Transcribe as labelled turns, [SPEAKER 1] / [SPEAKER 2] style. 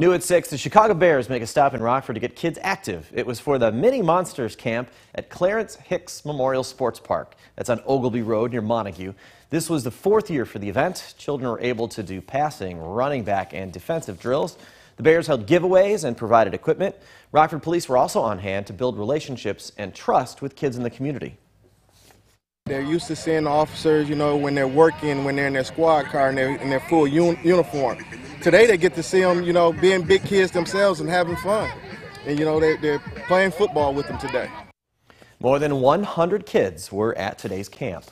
[SPEAKER 1] New at 6, the Chicago Bears make a stop in Rockford to get kids active. It was for the Mini Monsters camp at Clarence Hicks Memorial Sports Park. That's on Ogilby Road near Montague. This was the fourth year for the event. Children were able to do passing, running back, and defensive drills. The Bears held giveaways and provided equipment. Rockford police were also on hand to build relationships and trust with kids in the community.
[SPEAKER 2] They're used to seeing officers, you know, when they're working, when they're in their squad car and they're in their full un uniform. Today they get to see them, you know, being big kids themselves and having fun. And, you know, they, they're playing football with them today.
[SPEAKER 1] More than 100 kids were at today's camp.